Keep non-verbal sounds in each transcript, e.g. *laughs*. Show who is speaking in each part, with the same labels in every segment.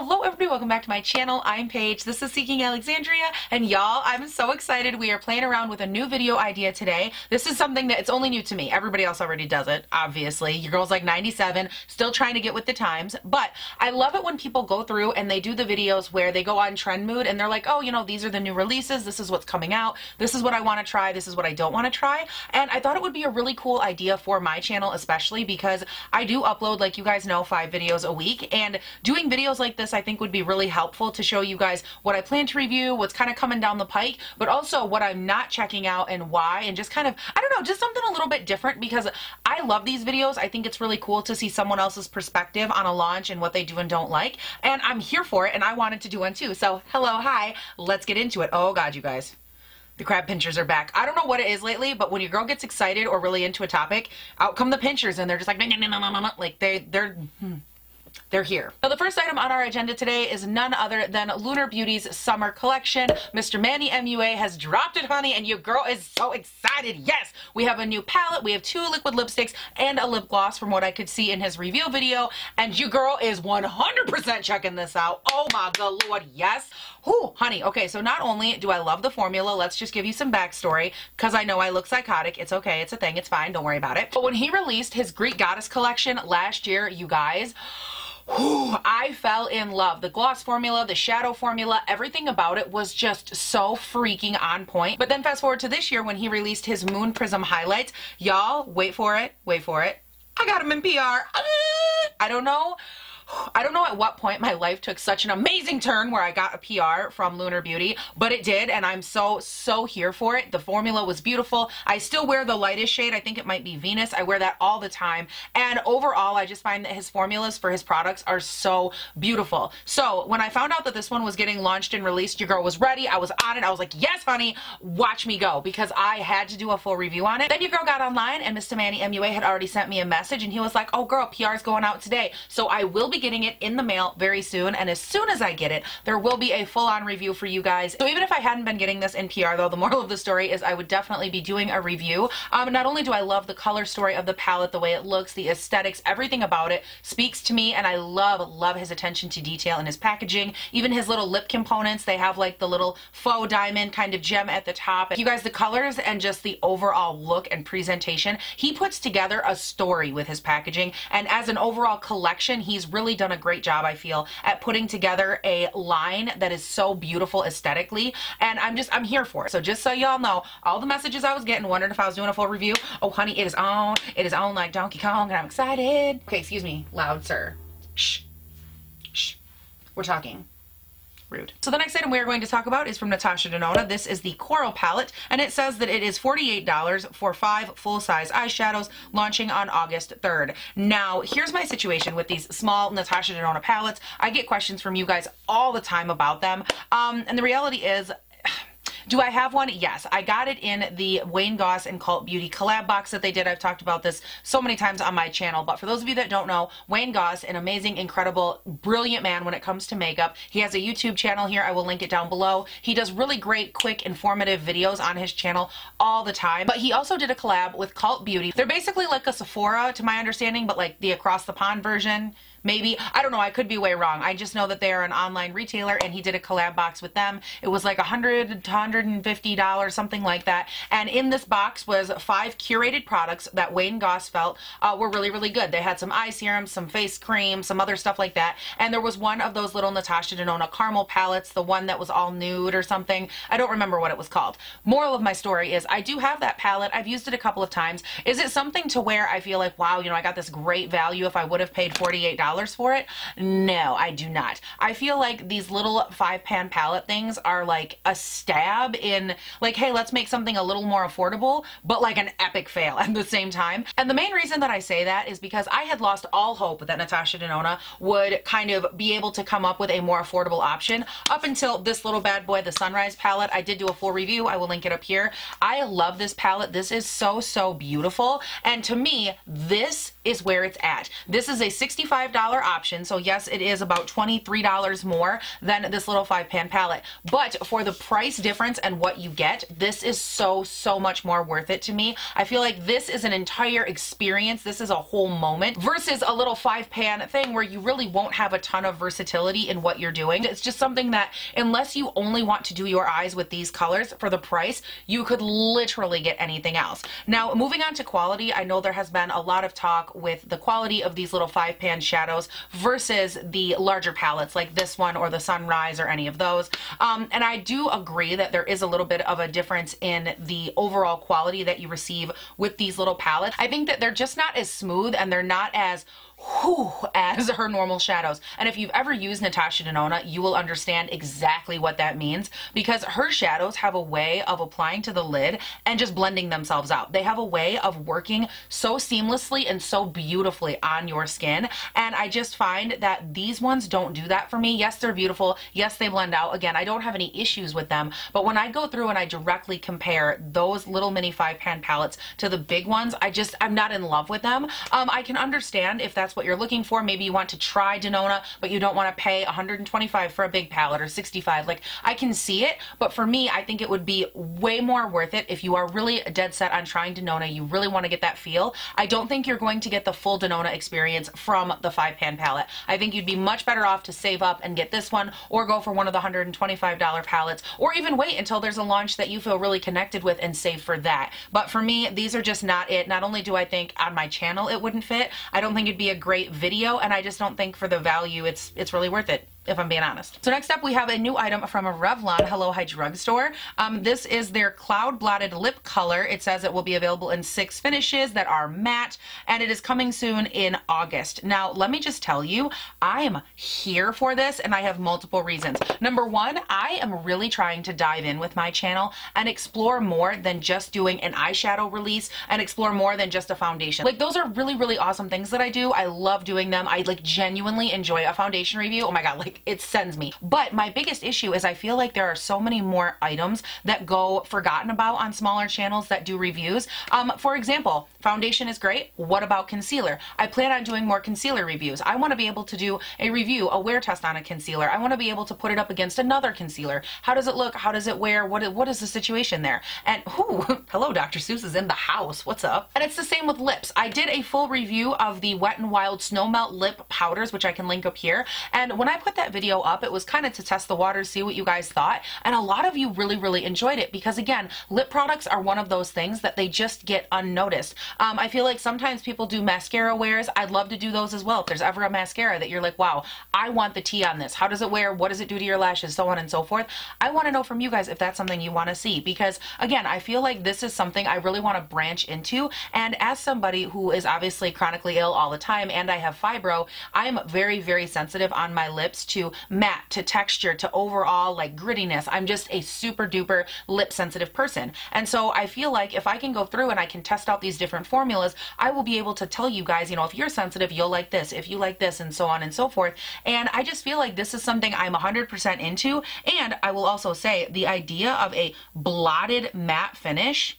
Speaker 1: Hello everybody, welcome back to my channel. I'm Paige, this is Seeking Alexandria, and y'all, I'm so excited. We are playing around with a new video idea today. This is something that it's only new to me. Everybody else already does it, obviously. Your girl's like 97, still trying to get with the times, but I love it when people go through and they do the videos where they go on Trendmood and they're like, oh, you know, these are the new releases, this is what's coming out, this is what I want to try, this is what I don't want to try, and I thought it would be a really cool idea for my channel especially because I do upload, like you guys know, five videos a week, and doing videos like this I think would be really helpful to show you guys what I plan to review, what's kind of coming down the pike, but also what I'm not checking out and why, and just kind of, I don't know, just something a little bit different because I love these videos. I think it's really cool to see someone else's perspective on a launch and what they do and don't like, and I'm here for it, and I wanted to do one too. So hello, hi, let's get into it. Oh God, you guys the crab pinchers are back. I don't know what it is lately, but when your girl gets excited or really into a topic, out come the pinchers and they're just like, like they, they're, hmm they're here. Now the first item on our agenda today is none other than Lunar Beauty's summer collection. Mr. Manny MUA has dropped it, honey, and your girl is so excited. Yes, we have a new palette, we have two liquid lipsticks, and a lip gloss from what I could see in his review video, and your girl is 100% checking this out. Oh my god, lord, yes. Whew, honey, okay, so not only do I love the formula, let's just give you some backstory, because I know I look psychotic. It's okay, it's a thing, it's fine, don't worry about it. But when he released his Greek Goddess collection last year, you guys, Whew, I fell in love. The gloss formula, the shadow formula, everything about it was just so freaking on point. But then fast forward to this year when he released his Moon Prism highlights. Y'all, wait for it, wait for it. I got him in PR. I don't know I don't know at what point my life took such an amazing turn where I got a PR from Lunar Beauty, but it did, and I'm so, so here for it. The formula was beautiful. I still wear the lightest shade. I think it might be Venus. I wear that all the time, and overall, I just find that his formulas for his products are so beautiful. So when I found out that this one was getting launched and released, your girl was ready. I was on it. I was like, yes, honey, watch me go, because I had to do a full review on it. Then your girl got online, and Mr. Manny MUA had already sent me a message, and he was like, oh, girl, PR is going out today. So I will be getting it in the mail very soon. And as soon as I get it, there will be a full-on review for you guys. So even if I hadn't been getting this in PR though, the moral of the story is I would definitely be doing a review. Um, not only do I love the color story of the palette, the way it looks, the aesthetics, everything about it speaks to me. And I love, love his attention to detail in his packaging. Even his little lip components, they have like the little faux diamond kind of gem at the top. You guys, the colors and just the overall look and presentation, he puts together a story with his packaging. And as an overall collection, he's really done a great great job, I feel, at putting together a line that is so beautiful aesthetically. And I'm just, I'm here for it. So just so y'all know, all the messages I was getting, wondering if I was doing a full review. Oh, honey, it is on. It is on like Donkey Kong, and I'm excited. Okay, excuse me, loud, sir. Shh. Shh. We're talking. Rude. So the next item we are going to talk about is from Natasha Denona. This is the Coral palette, and it says that it is $48 for five full-size eyeshadows launching on August 3rd. Now, here's my situation with these small Natasha Denona palettes. I get questions from you guys all the time about them, um, and the reality is do I have one? Yes. I got it in the Wayne Goss and Cult Beauty collab box that they did. I've talked about this so many times on my channel, but for those of you that don't know, Wayne Goss, an amazing, incredible, brilliant man when it comes to makeup. He has a YouTube channel here. I will link it down below. He does really great, quick, informative videos on his channel all the time, but he also did a collab with Cult Beauty. They're basically like a Sephora, to my understanding, but like the across the pond version maybe. I don't know. I could be way wrong. I just know that they are an online retailer and he did a collab box with them. It was like a hundred to $150, something like that. And in this box was five curated products that Wayne Goss felt uh, were really, really good. They had some eye serums, some face cream, some other stuff like that. And there was one of those little Natasha Denona caramel palettes, the one that was all nude or something. I don't remember what it was called. Moral of my story is I do have that palette. I've used it a couple of times. Is it something to where I feel like, wow, you know, I got this great value if I would have paid $48? For it? No, I do not. I feel like these little five pan palette things are like a stab in like, hey, let's make something a little more affordable, but like an epic fail *laughs* at the same time. And the main reason that I say that is because I had lost all hope that Natasha Denona would kind of be able to come up with a more affordable option up until this little bad boy, the Sunrise palette. I did do a full review. I will link it up here. I love this palette. This is so, so beautiful. And to me, this is where it's at. This is a $65 option. So yes, it is about $23 more than this little five pan palette. But for the price difference and what you get, this is so, so much more worth it to me. I feel like this is an entire experience. This is a whole moment versus a little five pan thing where you really won't have a ton of versatility in what you're doing. It's just something that unless you only want to do your eyes with these colors for the price, you could literally get anything else. Now, moving on to quality, I know there has been a lot of talk with the quality of these little five pan shadows versus the larger palettes like this one or the Sunrise or any of those. Um, and I do agree that there is a little bit of a difference in the overall quality that you receive with these little palettes. I think that they're just not as smooth and they're not as whew, as her normal shadows. And if you've ever used Natasha Denona, you will understand exactly what that means because her shadows have a way of applying to the lid and just blending themselves out. They have a way of working so seamlessly and so beautifully on your skin. And I just find that these ones don't do that for me. Yes, they're beautiful. Yes, they blend out. Again, I don't have any issues with them. But when I go through and I directly compare those little mini five pan palettes to the big ones, I just, I'm not in love with them. Um, I can understand if that's that's what you're looking for. Maybe you want to try Denona, but you don't want to pay 125 for a big palette or 65. Like I can see it, but for me, I think it would be way more worth it if you are really dead set on trying Denona. You really want to get that feel. I don't think you're going to get the full Denona experience from the five pan palette. I think you'd be much better off to save up and get this one or go for one of the $125 palettes or even wait until there's a launch that you feel really connected with and save for that. But for me, these are just not it. Not only do I think on my channel it wouldn't fit, I don't think it'd be a great video and I just don't think for the value it's it's really worth it if I'm being honest. So next up we have a new item from a Revlon Hello Hi Drugstore. Um, this is their Cloud Blotted Lip Color. It says it will be available in six finishes that are matte and it is coming soon in August. Now let me just tell you, I am here for this and I have multiple reasons. Number one, I am really trying to dive in with my channel and explore more than just doing an eyeshadow release and explore more than just a foundation. Like those are really, really awesome things that I do. I love doing them. I like genuinely enjoy a foundation review. Oh my God, like it sends me. But my biggest issue is I feel like there are so many more items that go forgotten about on smaller channels that do reviews. Um, for example, foundation is great. What about concealer? I plan on doing more concealer reviews. I want to be able to do a review, a wear test on a concealer. I want to be able to put it up against another concealer. How does it look? How does it wear? What, what is the situation there? And *laughs* whoo, hello, Dr. Seuss is in the house. What's up? And it's the same with lips. I did a full review of the Wet n Wild Snow Melt Lip Powders, which I can link up here. And when I put that video up, it was kind of to test the waters, see what you guys thought. And a lot of you really, really enjoyed it because again, lip products are one of those things that they just get unnoticed. Um, I feel like sometimes people do mascara wears. I'd love to do those as well. If there's ever a mascara that you're like, wow, I want the tea on this. How does it wear? What does it do to your lashes? So on and so forth. I want to know from you guys if that's something you want to see because again, I feel like this is something I really want to branch into. And as somebody who is obviously chronically ill all the time and I have fibro, I'm very, very sensitive on my lips to matte, to texture, to overall like grittiness. I'm just a super duper lip sensitive person. And so I feel like if I can go through and I can test out these different formulas, I will be able to tell you guys, you know, if you're sensitive, you'll like this, if you like this, and so on and so forth. And I just feel like this is something I'm 100% into. And I will also say the idea of a blotted matte finish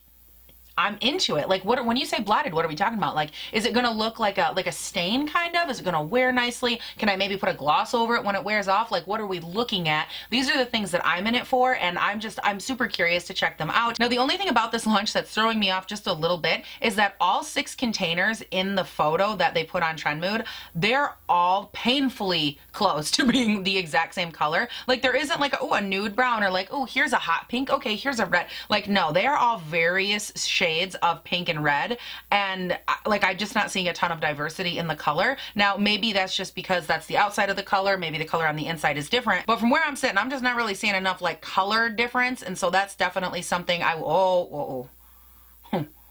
Speaker 1: I'm into it. Like what when you say blotted, what are we talking about? Like is it to look like a like a stain kind of? Is it to wear nicely? Can I maybe put a gloss over it when it wears off? Like what are we looking at? These are the things that I'm in it for and I'm just I'm super curious to check them out. Now the only thing about this launch that's throwing me off just a little bit is that all six containers in the photo that they put on Trendmood, they're all painfully close *laughs* to being the exact same color. Like there isn't like oh a nude brown or like oh here's a hot pink. Okay, here's a red. Like no, they are all various shades shades of pink and red. And uh, like I'm just not seeing a ton of diversity in the color. Now maybe that's just because that's the outside of the color, maybe the color on the inside is different, but from where I'm sitting I'm just not really seeing enough like color difference. And so that's definitely something I, oh, oh, oh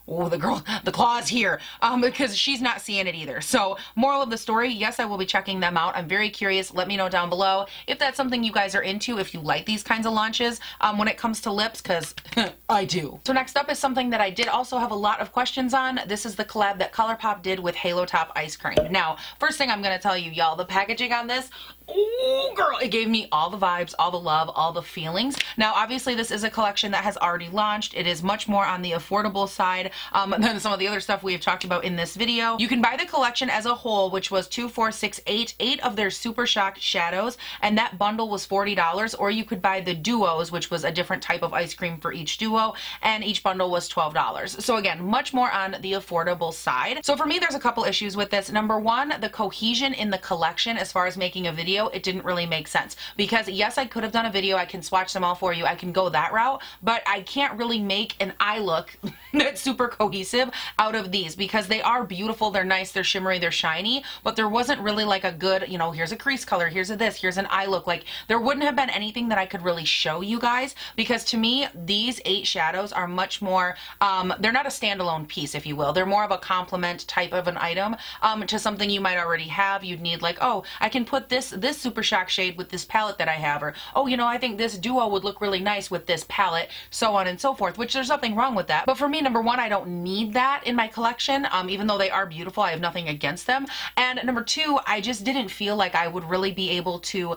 Speaker 1: oh, the girl, the claw's here, um, because she's not seeing it either. So moral of the story, yes, I will be checking them out. I'm very curious. Let me know down below if that's something you guys are into, if you like these kinds of launches um, when it comes to lips, because *laughs* I do. So next up is something that I did also have a lot of questions on. This is the collab that ColourPop did with Halo Top Ice Cream. Now, first thing I'm going to tell you, y'all, the packaging on this, oh girl, it gave me all the vibes, all the love, all the feelings. Now, obviously, this is a collection that has already launched. It is much more on the affordable side um, *laughs* than some of the other stuff we have talked about in this video. You can buy the collection as a whole, which was two, four, six, eight, eight of their Super Shock shadows, and that bundle was $40, or you could buy the duos, which was a different type of ice cream for each duo, and each bundle was $12. So again, much more on the affordable side. So for me, there's a couple issues with this. Number one, the cohesion in the collection as far as making a video, it didn't really make sense because yes, I could have done a video. I can swatch them all for you. I can go that route, but I can't really make an eye look *laughs* that's super cohesive out of these because they are beautiful. They're nice. They're shimmery. They're shiny, but there wasn't really like a good, you know, here's a crease color. Here's a this. Here's an eye look. Like there wouldn't have been anything that I could really show you guys because to me, these eight shadows are much more, um, they're not a standalone piece, if you will. They're more of a complement type of an item um, to something you might already have. You'd need like, oh, I can put this, this Super Shock shade with this palette that I have, or, oh, you know, I think this duo would look really nice with this palette, so on and so forth, which there's nothing wrong with that. But for me, number one, I don't need that in my collection, um, even though they are beautiful. I have nothing against them. And number two, I just didn't feel like I would really be able to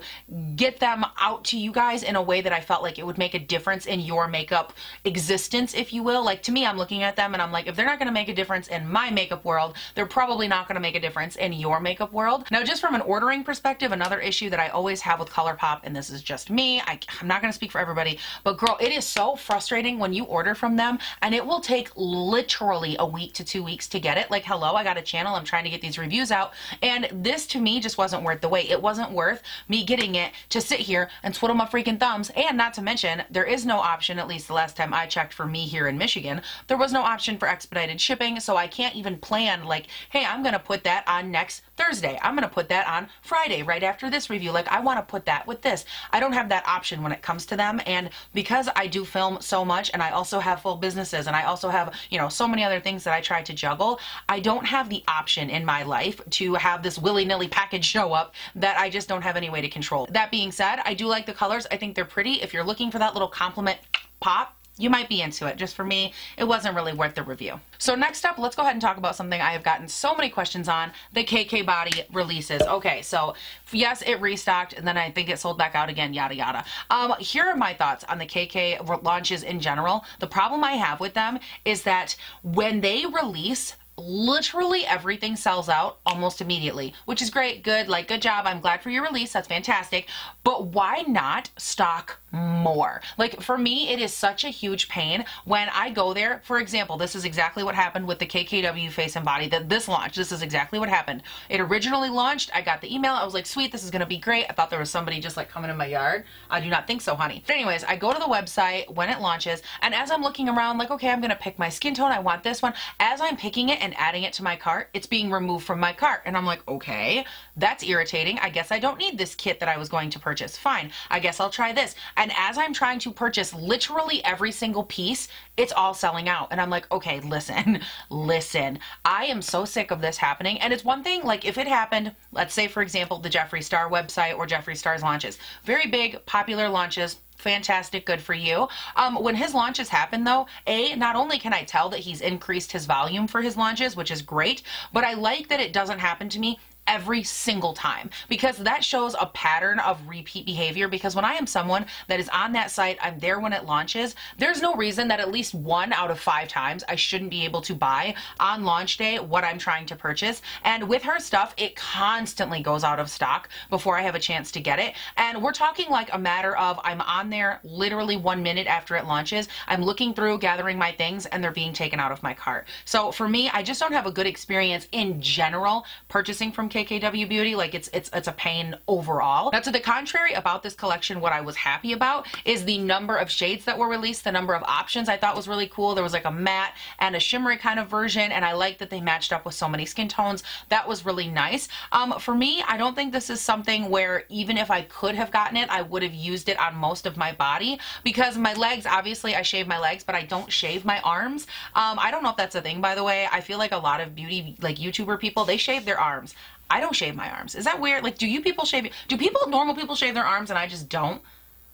Speaker 1: get them out to you guys in a way that I felt like it would make a difference in your makeup existence, if you will. Like to me, I'm looking at them and I'm like, if they're not going to make a difference in my makeup world, they're probably not going to make a difference in your makeup world. Now, just from an ordering perspective, another issue that I always have with ColourPop, and this is just me, I, I'm not going to speak for everybody, but girl, it is so frustrating when you order from them and it will take literally a week to two weeks to get it. Like, hello, I got a channel, I'm trying to get these reviews out, and this to me just wasn't worth the wait. It wasn't worth me getting it to sit here and twiddle my freaking thumbs, and not to mention, there is no option, at least the last time I checked for me here in Michigan, there was no option for expedited shipping, so I can't even plan like, hey, I'm going to put that on next Thursday. I'm going to put that on Friday right after this review. Like, I want to put that with this. I don't have that option when it comes to them, and because I do film so much, and I also have full businesses, and I also have, you know, so many other things that I try to juggle, I don't have the option in my life to have this willy-nilly package show up that I just don't have any way to control. That being said, I do like the colors. I think they're pretty. If you're looking for that little compliment pop, you might be into it. Just for me, it wasn't really worth the review. So next up, let's go ahead and talk about something I have gotten so many questions on, the KK Body releases. Okay, so yes, it restocked, and then I think it sold back out again, yada yada. Um, here are my thoughts on the KK launches in general. The problem I have with them is that when they release literally everything sells out almost immediately, which is great, good, like good job. I'm glad for your release. That's fantastic. But why not stock more? Like for me, it is such a huge pain when I go there. For example, this is exactly what happened with the KKW Face and Body that this launched. This is exactly what happened. It originally launched. I got the email. I was like, sweet, this is going to be great. I thought there was somebody just like coming in my yard. I do not think so, honey. But anyways, I go to the website when it launches and as I'm looking around like, okay, I'm going to pick my skin tone. I want this one. As I'm picking it and and adding it to my cart, it's being removed from my cart. And I'm like, okay, that's irritating. I guess I don't need this kit that I was going to purchase. Fine, I guess I'll try this. And as I'm trying to purchase literally every single piece, it's all selling out. And I'm like, okay, listen, *laughs* listen. I am so sick of this happening. And it's one thing, like if it happened, let's say for example, the Jeffree Star website or Jeffree Star's launches, very big, popular launches, fantastic, good for you. Um, when his launches happen though, A, not only can I tell that he's increased his volume for his launches, which is great, but I like that it doesn't happen to me every single time because that shows a pattern of repeat behavior because when I am someone that is on that site, I'm there when it launches, there's no reason that at least one out of five times I shouldn't be able to buy on launch day what I'm trying to purchase. And with her stuff, it constantly goes out of stock before I have a chance to get it. And we're talking like a matter of I'm on there literally one minute after it launches. I'm looking through, gathering my things, and they're being taken out of my cart. So for me, I just don't have a good experience in general purchasing from KKW Beauty. Like it's it's it's a pain overall. Now to the contrary about this collection, what I was happy about is the number of shades that were released, the number of options I thought was really cool. There was like a matte and a shimmery kind of version and I like that they matched up with so many skin tones. That was really nice. Um, for me, I don't think this is something where even if I could have gotten it, I would have used it on most of my body because my legs, obviously I shave my legs, but I don't shave my arms. Um, I don't know if that's a thing, by the way. I feel like a lot of beauty, like YouTuber people, they shave their arms. I don't shave my arms. Is that weird? Like, do you people shave? Do people, normal people shave their arms and I just don't?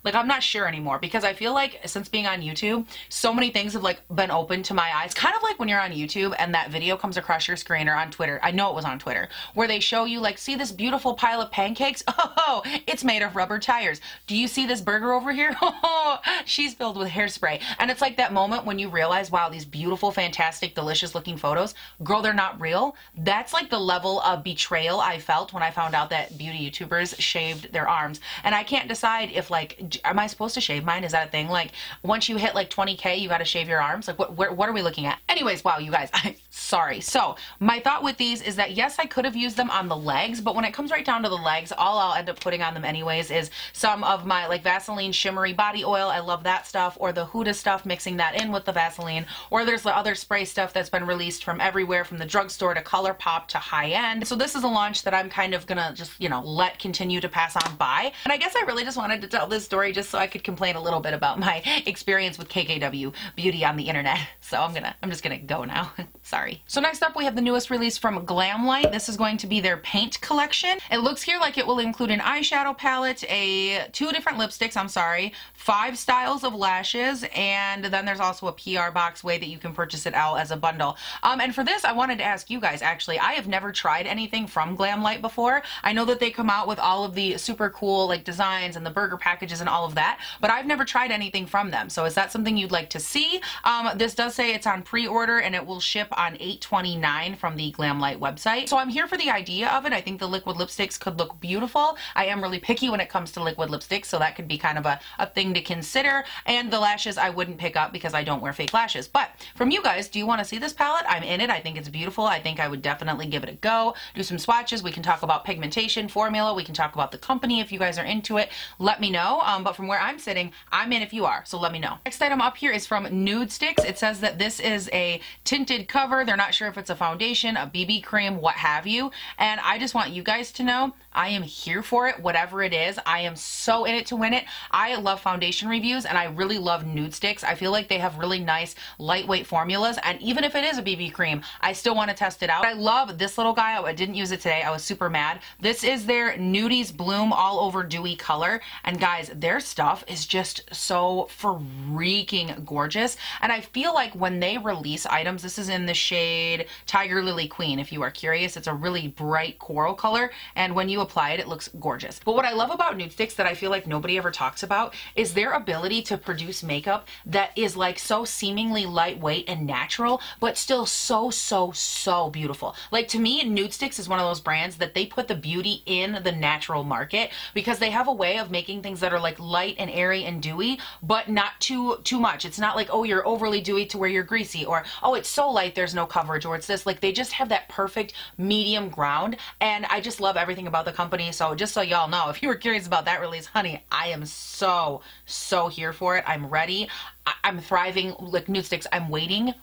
Speaker 1: Like I'm not sure anymore because I feel like since being on YouTube, so many things have like been open to my eyes. Kind of like when you're on YouTube and that video comes across your screen or on Twitter. I know it was on Twitter where they show you like, see this beautiful pile of pancakes? *laughs* Oh, it's made of rubber tires. Do you see this burger over here? *laughs* Oh, she's filled with hairspray. And it's like that moment when you realize, wow, these beautiful, fantastic, delicious looking photos, girl, they're not real. That's like the level of betrayal I felt when I found out that beauty YouTubers shaved their arms. And I can't decide if like, am I supposed to shave mine? Is that a thing? Like once you hit like 20K, you got to shave your arms. Like what, where, what are we looking at? Anyways, wow, you guys, *laughs* I, sorry. So my thought with these is that yes, I could have used them on the legs, but when it comes right down to the legs, all I'll end up putting on them anyways is some of my like Vaseline shimmery body oil. I love that stuff or the Huda stuff, mixing that in with the Vaseline or there's the other spray stuff that's been released from everywhere from the drugstore to ColourPop to high end. So this is a launch that I'm kind of gonna just, you know, let continue to pass on by. And I guess I really just wanted to tell this story just so I could complain a little bit about my *laughs* experience with KKW beauty on the internet. So I'm gonna, I'm just gonna go now. *laughs* Sorry. So next up we have the newest release from Glamlite. This is going to be their paint collection. It looks here like it will include an eyeshadow palette, a two different lipsticks, I'm sorry, five styles of lashes, and then there's also a PR box way that you can purchase it out as a bundle. Um, and for this, I wanted to ask you guys, actually, I have never tried anything from Glamlite before. I know that they come out with all of the super cool like designs and the burger packages and all of that, but I've never tried anything from them. So is that something you'd like to see? Um, this does say it's on pre-order and it will ship on 829 from the Glamlite website. So I'm here for the idea of it. I think the liquid lipsticks could look beautiful. I am really picky when it comes to liquid lipsticks, so that could be kind of a, a thing to consider. And the lashes I wouldn't pick up because I don't wear fake lashes. But from you guys, do you want to see this palette? I'm in it. I think it's beautiful. I think I would definitely give it a go. Do some swatches. We can talk about pigmentation, formula. We can talk about the company if you guys are into it. Let me know. Um, but from where I'm sitting, I'm in if you are. So let me know. Next item up here is from Nudestix. It says that this is a tinted cover. They're not sure if it's a foundation, a BB cream, what have you. And I just want you guys to know I am here for it, whatever it is. I am so in it to win it. I love foundation reviews and I really love Nudestix. I feel like they have really nice lightweight formulas. And even if it is a BB cream, I still want to test it out. I love this little guy. I didn't use it today. I was super mad. This is their Nudies Bloom All Over Dewy color. And guys, their stuff is just so freaking gorgeous. And I feel like when they release items, this is in the shade Tiger Lily Queen. If you are curious, it's a really bright coral color. And when you apply it, it looks gorgeous. But what I love about Nudestix that I feel like nobody ever talks about is their ability to produce makeup that is like so seemingly lightweight and natural, but still so, so, so beautiful. Like to me, Nudestix is one of those brands that they put the beauty in the natural market because they have a way of making things that are like light and airy and dewy, but not too, too much. It's not like, oh, you're overly dewy to where you're greasy or, oh, it's so light, there's no coverage or it's this. Like they just have that perfect medium ground. And I just love everything about the company. So just so y'all know, if you were curious about that release, honey, I am so, so here for it. I'm ready. I- I'm thriving. Like Nudestix, I'm waiting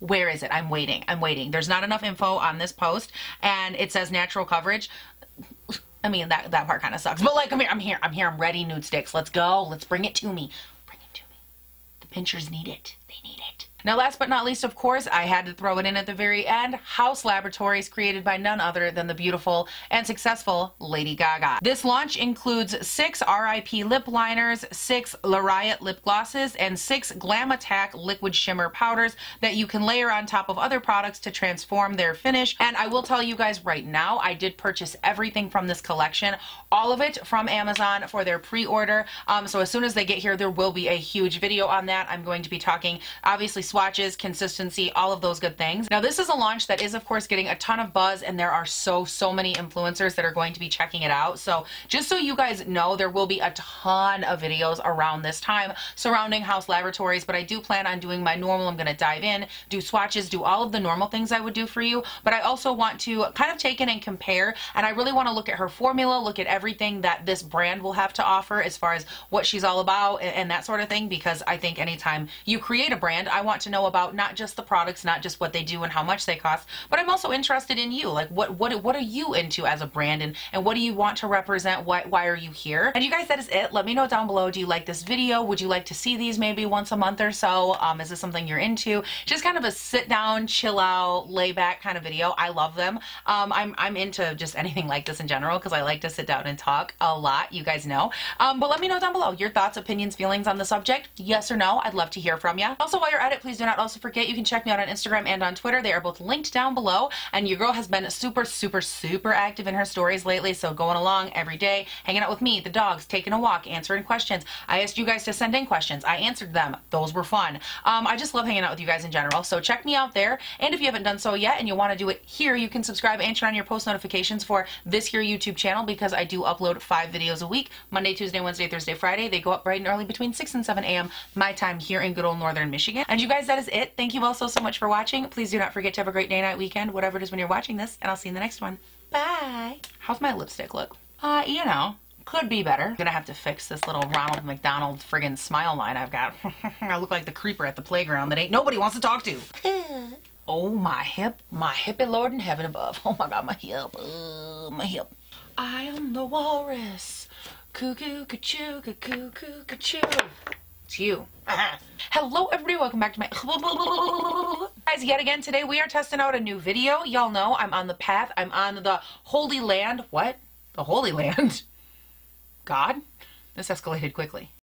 Speaker 1: where is it? I'm waiting. I'm waiting. There's not enough info on this post and it says natural coverage. I mean, that, that part kind of sucks. But like, I'm here, I'm here, I'm here, I'm ready, Nudestix. Let's go. Let's bring it to me. Bring it to me. The pinchers need it. They need it. Now, last but not least, of course, I had to throw it in at the very end. Haus Laboratories, created by none other than the beautiful and successful Lady Gaga. This launch includes six RIP lip liners, six Le Riot lip glosses, and six Glam Attack liquid shimmer powders that you can layer on top of other products to transform their finish. And I will tell you guys right now, I did purchase everything from this collection, all of it from Amazon for their pre-order. Um, so as soon as they get here, there will be a huge video on that. I'm going to be talking, obviously, swatches, consistency, all of those good things. Now this is a launch that is of course getting a ton of buzz and there are so, so many influencers that are going to be checking it out. So just so you guys know, there will be a ton of videos around this time surrounding Haus Laboratories, but I do plan on doing my normal. I'm going to dive in, do swatches, do all of the normal things I would do for you, but I also want to kind of take in and compare and I really want to look at her formula, look at everything that this brand will have to offer as far as what she's all about and, and that sort of thing because I think anytime you create a brand, I want want to know about not just the products, not just what they do and how much they cost, but I'm also interested in you. Like what what what are you into as a brand and, and what do you want to represent? Why why are you here? And you guys, that is it. Let me know down below. Do you like this video? Would you like to see these maybe once a month or so? Um, is this something you're into? Just kind of a sit down, chill out, lay back kind of video. I love them. Um, I'm I'm into just anything like this in general because I like to sit down and talk a lot. You guys know. Um, but let me know down below your thoughts, opinions, feelings on the subject. Yes or no? I'd love to hear from you. Also, while you're at it, please do not also forget you can check me out on Instagram and on Twitter. They are both linked down below. And your girl has been super, super, super active in her stories lately. So going along every day, hanging out with me, the dogs, taking a walk, answering questions. I asked you guys to send in questions. I answered them. Those were fun. Um, I just love hanging out with you guys in general. So check me out there. And if you haven't done so yet and you want to do it here, you can subscribe and turn on your post notifications for this here YouTube channel because I do upload five videos a week Monday, Tuesday, Wednesday, Thursday, Friday. They go up bright and early between 6 and 7 a.m. my time here in good old northern Michigan. And you guys, that is it. Thank you all so, so much for watching. Please do not forget to have a great day, night, weekend, whatever it is when you're watching this. And I'll see you in the next one. Bye. How's my lipstick look? Uh, you know, could be better. I'm gonna have to fix this little Ronald McDonald friggin' smile line I've got. *laughs* I look like the creeper at the playground that ain't nobody wants to talk to. *laughs* oh, my hip. My hippie lord in heaven above. *laughs* Oh my god, my hip. Uh, my hip. I am the walrus. Cuckoo, cuckoo, cuckoo, cuckoo, cuckoo. It's you. *clears throat* Hello, everybody. Welcome back to my. *laughs* Guys, yet again, today we are testing out a new video. Y'all know I'm on the path. I'm on the Holy Land. What? The Holy *laughs* Land? God? This escalated quickly.